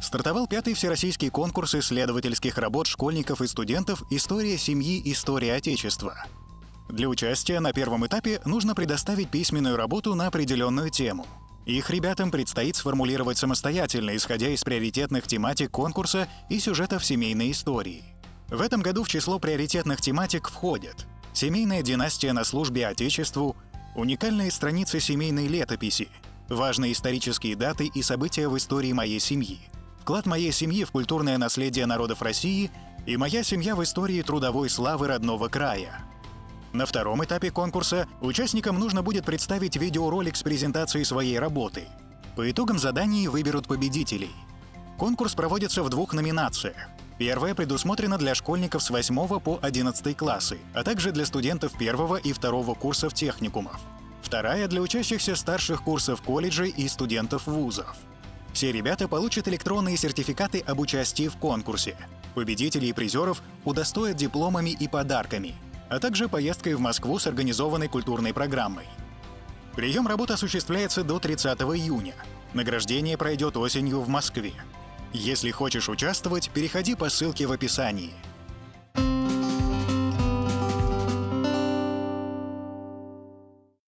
Стартовал пятый всероссийский конкурс исследовательских работ школьников и студентов «История семьи. История Отечества». Для участия на первом этапе нужно предоставить письменную работу на определенную тему. Их ребятам предстоит сформулировать самостоятельно, исходя из приоритетных тематик конкурса и сюжетов семейной истории. В этом году в число приоритетных тематик входят семейная династия на службе Отечеству, уникальные страницы семейной летописи, важные исторические даты и события в истории моей семьи, вклад моей семьи в культурное наследие народов России и моя семья в истории трудовой славы родного края. На втором этапе конкурса участникам нужно будет представить видеоролик с презентацией своей работы. По итогам заданий выберут победителей. Конкурс проводится в двух номинациях. Первая предусмотрена для школьников с 8 по 11 классы, а также для студентов первого и второго курсов техникумов. Вторая для учащихся старших курсов колледжей и студентов вузов. Все ребята получат электронные сертификаты об участии в конкурсе. Победителей и призеров удостоят дипломами и подарками, а также поездкой в Москву с организованной культурной программой. Прием работ осуществляется до 30 июня. Награждение пройдет осенью в Москве. Если хочешь участвовать, переходи по ссылке в описании –